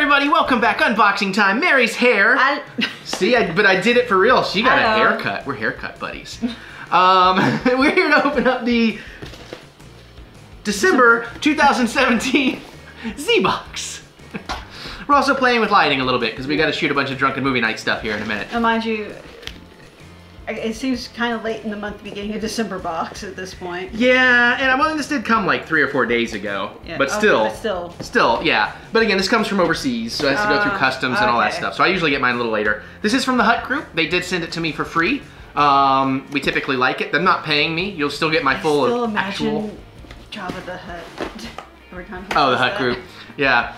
everybody, welcome back. Unboxing time. Mary's hair. I, See, I, but I did it for real. She got a haircut. We're haircut buddies. Um, we're here to open up the December 2017 ZBOX. We're also playing with lighting a little bit because we got to shoot a bunch of drunken movie night stuff here in a minute. mind you, it seems kind of late in the month, beginning of December box at this point. Yeah, and I'm only this did come like three or four days ago, Yeah, but okay, still, but still. still, yeah. But again, this comes from overseas, so it has to go through Ah, customs and all that stuff. So I usually get mine a little later. This is from the Hut Group. They did send it to me for free. Um, we typically like it. They're not paying me. You'll still get my I full still imagine actual. Jabba the Hutt. Every time Oh, the Hut that. Group. Yeah.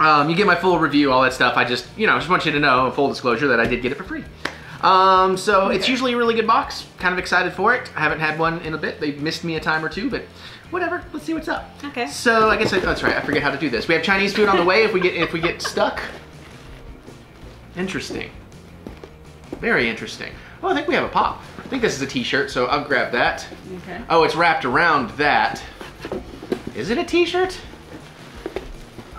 Um, you get my full review, all that stuff. I just, you know, I just want you to know, full disclosure, that I did get it for free. Um, so it's usually a really good box. Kind of excited for it. I haven't had one in a bit. They've missed me a time or two, but whatever. Let's see what's up. Okay. So I guess I, that's right. I forget how to do this. We have Chinese food on the way if we get if we get stuck. Interesting. Very interesting. Oh, I think we have a pop. I think this is a T-shirt, so I'll grab that. Okay. Oh, it's wrapped around that. Is it a T-shirt?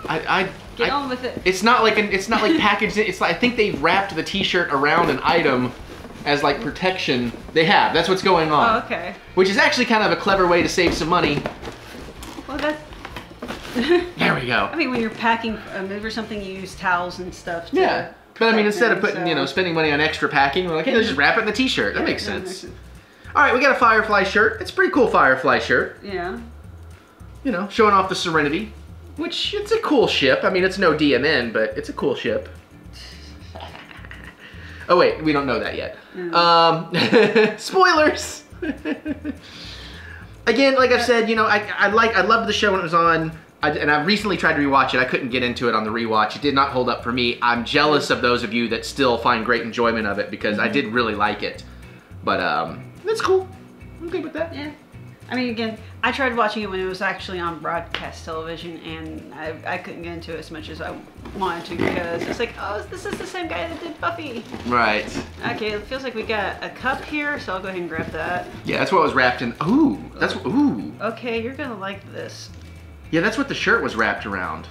I, I, Get I- on with it. It's not like an, it's not like packaged. It's like I think they've wrapped the T-shirt around an item as like protection. They have. That's what's going on. Oh, okay. Which is actually kind of a clever way to save some money. Well, that. There we go. I mean, when you're packing a move or something, you use towels and stuff. To Yeah. But I mean, instead of putting, you know, spending money on extra packing, we're like, hey, let's just wrap it in the T-shirt. That Yeah, makes sense. makes All right, we got a Firefly shirt. It's a pretty cool Firefly shirt. Yeah. You know, showing off the Serenity, which it's a cool ship. I mean, it's no DMN, but it's a cool ship. Oh wait, we don't know that yet. Um, spoilers. Again, like I've said, you know, I, I like I loved the show when it was on, I, and I recently tried to rewatch it. I couldn't get into it on the rewatch. It did not hold up for me. I'm jealous of those of you that still find great enjoyment of it because I did really like it. But um, it's cool. I'm good with that. Yeah. I mean, again, I tried watching it when it was actually on broadcast television, and I, I couldn't get into it as much as I wanted to because it's like, oh, this is the same guy that did Buffy. Right. Okay, it feels like we got a cup here, so I'll go ahead and grab that. Yeah, that's what was wrapped in. Ooh, that's ooh. Okay, you're gonna like this. Yeah, that's what the shirt was wrapped around.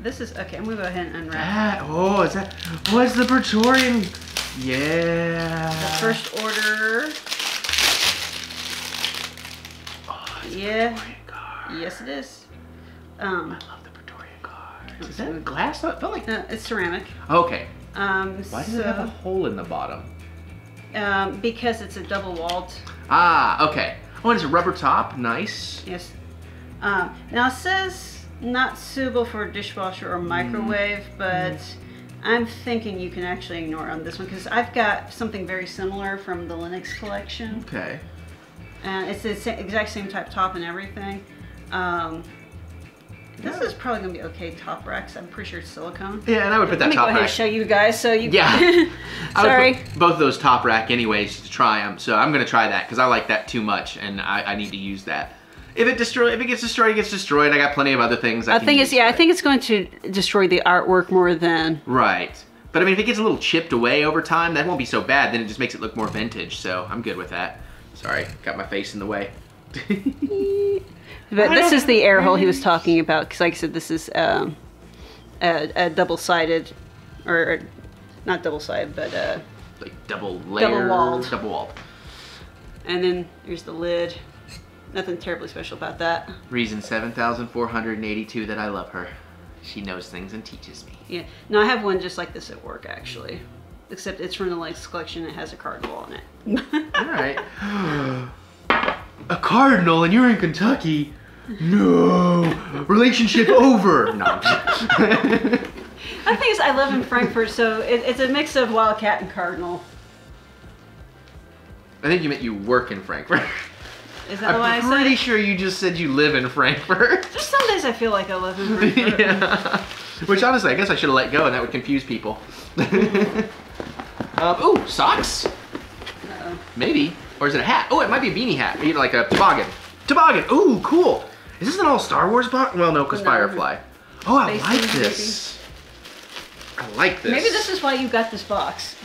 This is okay. I'm gonna go ahead and unwrap That, oh, is that? What's the Praetorian? Yeah. the first order. Oh, it's Yeah. a Praetorian guard. Yes, it is. Um, I love the Praetorian guard. Is that glass? It felt like. no, it's ceramic. Okay. Um, Why does so, it have a hole in the bottom? Um, because it's a double walled. Ah, okay. Oh, and it's a rubber top. Nice. Yes. Um, now it says not suitable for a dishwasher or microwave, but I'm thinking you can actually ignore on this one because I've got something very similar from the Lenox collection. Okay. And it's the exact same type top and everything. Um, this Yeah. is probably gonna be okay top racks. I'm pretty sure it's silicone. Yeah, and I would put that Let me go top ahead rack. and show you guys so you. Yeah. I would Sorry. put both of those top rack anyways to try them. So I'm gonna try that because I like that too much, and I, I need to use that. If it destroy, if it gets destroyed, it gets destroyed. I got plenty of other things. I, I can think it's yeah. I think it's going to destroy the artwork more than. Right. But I mean, if it gets a little chipped away over time, that won't be so bad. Then it just makes it look more vintage. So I'm good with that. Sorry, got my face in the way. But this is the air hole he was talking about because, like I said, this is um, a, a double-sided, or, or not double-sided, but uh, like double layer, Double-walled. double walled. and then here's the lid. Nothing terribly special about that. Reason seven thousand four hundred and eighty-two that I love her. She knows things and teaches me. Yeah. No, I have one just like this at work actually, except it's from the Lenox collection. It has a cardinal on it. All right. a cardinal, and you're in Kentucky. No, relationship over. No. I'm I think I live in Frankfurt, so it, it's a mix of Wildcat and Cardinal. I think you meant you work in Frankfurt. Is that what I I'm pretty sure you just said you live in Frankfurt. There's some days I feel like I live in Frankfurt. yeah. Which honestly, I guess I should have let go, and that would confuse people. Um, ooh, socks? Uh-oh. Maybe. Or is it a hat? Oh, it might be a beanie hat. Maybe like a toboggan. Toboggan. Ooh, cool. Is this an all Star Wars box? Well, no, because No. Firefly. Oh, I Space like this. I like this. Maybe this is why you got this box.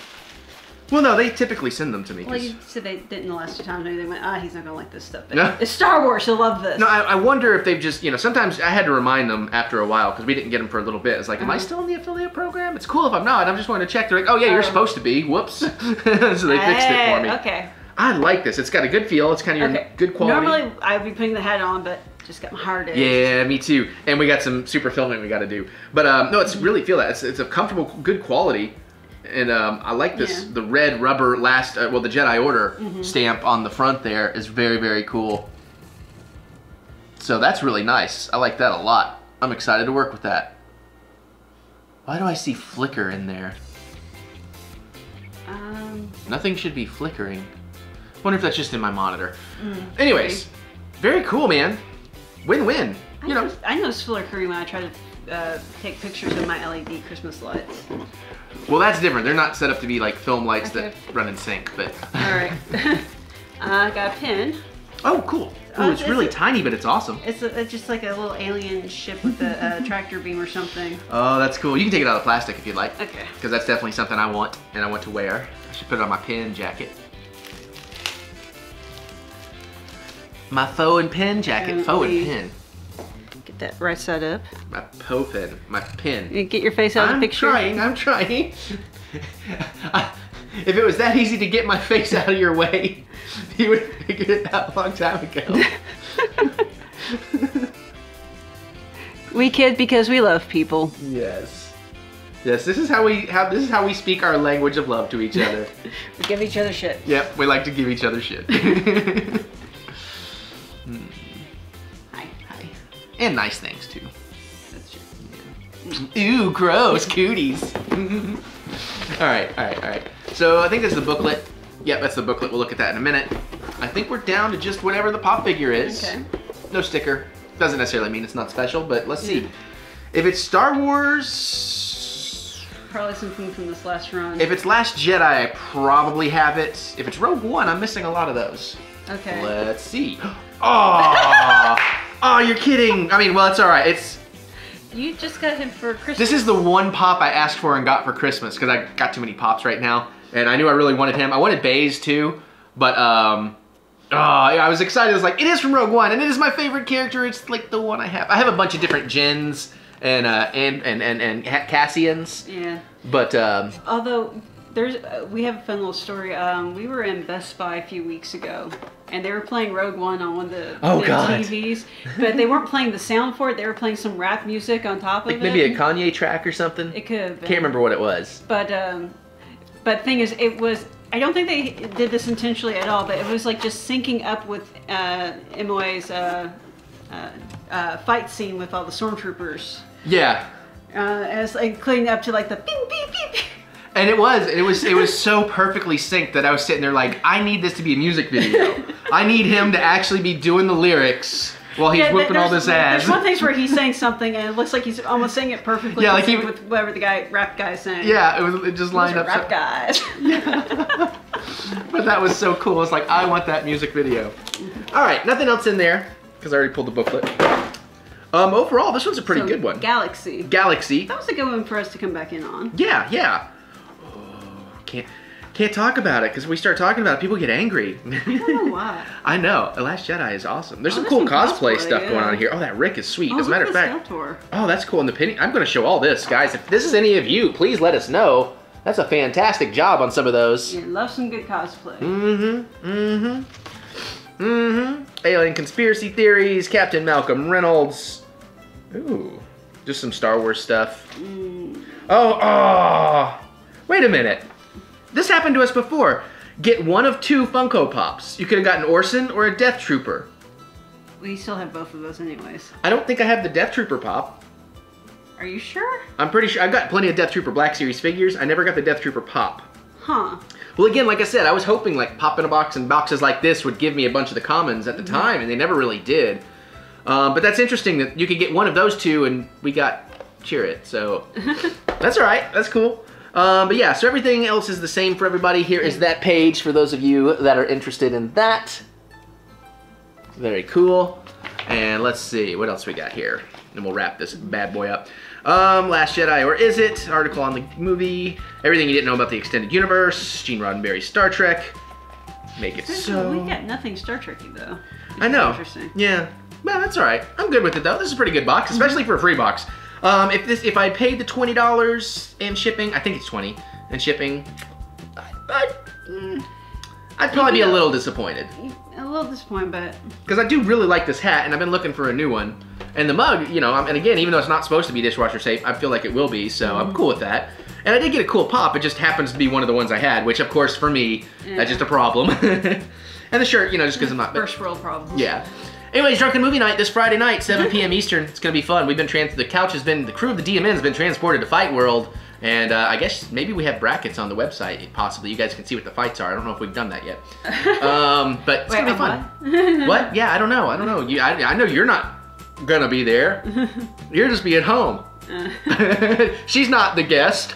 Well, no, they typically send them to me. Well, you said they didn't the last two times. Maybe they went, ah, he's not gonna like this stuff. But No. It's Star Wars. He'll love this. No, I, I wonder if they've just, you know, sometimes I had to remind them after a while because we didn't get them for a little bit. It's like, am I Uh-huh. still in the affiliate program? It's cool if I'm not. I'm just wanting to check. They're like, oh, yeah, you're Oh. supposed to be. Whoops. so they fixed it for me. Okay. I like this. It's got a good feel. It's kind of your Okay. good quality. Normally, I'd be putting the hat on, but just got my heart in. Yeah, me too. And we got some super filming we got to do. But um, no, it's really feel that it's, it's a comfortable, good quality, and um, I like this. Yeah. The red rubber last, uh, well, the Jedi Order Mm-hmm. stamp on the front there is very, very cool. So that's really nice. I like that a lot. I'm excited to work with that. Why do I see flicker in there? Um, Nothing should be flickering. Wonder if that's just in my monitor. Mm, Anyways, very cool, man. Win-win. I You know. I know flickering when I try to uh, take pictures of my LED Christmas lights. Well, that's different. They're not set up to be like film lights Okay. that run in sync, but. All right. I got a pin. oh, cool. Ooh, Uh, it's is really it- tiny, but it's awesome. It's, a, it's just like a little alien ship with a uh, tractor beam or something. Oh, that's cool. You can take it out of plastic if you'd like. Okay. Because that's definitely something I want and I want to wear. I should put it on my pin jacket. My faux and pin jacket. And Faux and pin. Get that right side up. My po pin. My pin. You Get your face out of I'm the picture. trying. I'm trying. I- if it was that easy to get my face out of your way, you would have figured it out a long time ago. We kid because we love people. yes. Yes, this is how we how this is how we speak our language of love to each other. We give each other shit. yep, we like to give each other shit. And nice things too. That's true. Ooh, gross, cooties. all right, all right, all right. So I think that's the booklet. Yep, that's the booklet. We'll look at that in a minute. I think we're down to just whatever the pop figure is. Okay. No sticker. Doesn't necessarily mean it's not special, but let's see. Mm. If it's Star Wars, Probably something from this last run. if it's Last Jedi, I probably have it. If it's Rogue One, I'm missing a lot of those. okay. Let's see. Oh, oh, you're kidding. I mean, well, it's all right. It's You just got him for Christmas. This is the one pop I asked for and got for Christmas because I got too many pops right now, and I knew I really wanted him. I wanted Baze too, but um, oh, yeah, I was excited. I was like, it is from Rogue One, and it is my favorite character. It's like the one I have. I have a bunch of different Jyns and uh, and and and and Cassians, Yeah. but um, Although there's, uh, we have a fun little story. Um, we were in Best Buy a few weeks ago, and they were playing Rogue One on one of the, Oh, the God. TVs, but they weren't playing the sound for it. They were playing some rap music on top of like it. maybe a Kanye track or something. It could. Can't remember what it was. But um, but thing is, it was. I don't think they did this intentionally at all, but it was like just syncing up with uh, Îmwe's uh, uh, uh, fight scene with all the stormtroopers. Yeah, Uh, as like cleaning up to like the beep. And it was, it was, it was so perfectly synced that I was sitting there like, I need this to be a music video. I need him to actually be doing the lyrics while he's Yeah, whooping all this ass. There's one thing where he's saying something and it looks like he's almost saying it perfectly. Yeah, like he with whatever the guy rap guy is saying. Yeah, it was, it just lined up. rap so- guys. but that was so cool. It's like I want that music video. All right, nothing else in there because I already pulled the booklet. Um, overall, this one's a pretty So, good one. Galaxy. Galaxy. That was a good one for us to come back in on. Yeah, yeah. Can't can't talk about it because we start talking about it, people get angry. I know. I know. The Last Jedi is awesome. There's Oh, some there's cool some cosplay cosplay, stuff going on here. Oh, that Rick is sweet. Oh, As a matter of fact, oh, that's cool. And the penny. I'm going to show all this, guys. If this is any of you, please let us know. That's a fantastic job on some of those. Yeah, love some good cosplay. Mm-hmm. Mm-hmm. Mm-hmm. Alien conspiracy theories. Captain Malcolm Reynolds. Ooh, just some Star Wars stuff. Mm. Oh, oh. Wait a minute. This happened to us before. Get one of two Funko Pops. You could have gotten Orson or a Death Trooper. We still have both of those anyways. I don't think I have the Death Trooper Pop. Are you sure? I'm pretty sure I've got plenty of Death Trooper Black Series figures. I never got the Death Trooper Pop. Huh. Well, again, like I said, I was hoping like pop in a box and boxes like this would give me a bunch of the commons at the time, and they never really did. Um, but that's interesting that you could get one of those two, and we got Chirrut. So that's all right. That's cool. Um, but yeah, so everything else is the same for everybody. Here is that page for those of you that are interested in that. Very cool. And let's see what else we got here, and we'll wrap this bad boy up. Um, Last Jedi, or is it? Article on the movie. Everything you didn't know about the extended universe. Gene Roddenberry's Star Trek. Make it so. we got nothing Star Trekky though. I know. Interesting. Yeah. Well, that's all right. I'm good with it though. This is a pretty good box, especially for a free box. Um, if this, if I paid the twenty dollars in shipping, I think it's twenty and shipping. I, mm, I'd probably be a little disappointed A little disappointed, but because I do really like this hat, and I've been looking for a new one. And the mug, you know, and again, even though it's not supposed to be dishwasher safe, I feel like it will be, so I'm cool with that. And I did get a cool pop. It just happens to be one of the ones I had, which, of course, for me, Yeah. that's just a problem. and the shirt, you know, just because I'm not. first world problems. Yeah. Anyways, drunken movie night this Friday night, 7 p.m. Eastern. It's gonna be fun. We've been trans. The couch has been. The crew of the DMN has been transported to Fight World, and uh, I guess maybe we have brackets on the website. Possibly, you guys can see what the fights are. I don't know if we've done that yet. Um, but it's Wait, gonna be fun. what? What? Yeah, I don't know. I don't know. You, I, I know you're not gonna be there. You're just be at home. Uh, She's not the guest.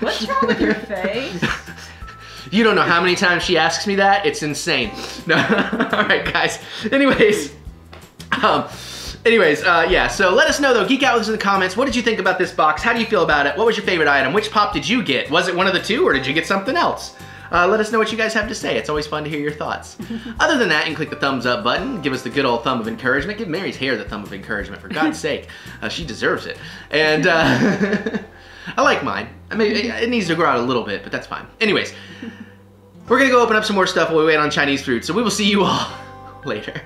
what's wrong with your face? You don't know how many times she asks me that. It's insane. No. All right, guys. Anyways, um, anyways, uh, yeah. So let us know though. Geek out with us in the comments. What did you think about this box? How do you feel about it? What was your favorite item? Which pop did you get? Was it one of the two, or did you get something else? Uh, let us know what you guys have to say. It's always fun to hear your thoughts. Other than that, you can click the thumbs up button. Give us the good old thumb of encouragement. Give Mary's hair the thumb of encouragement, for God's sake. Uh, she deserves it. And uh, I like mine. I mean, it, needs to grow out a little bit, but that's fine. Anyways, we're gonna go open up some more stuff while we wait on Chinese food. So we will see you all later.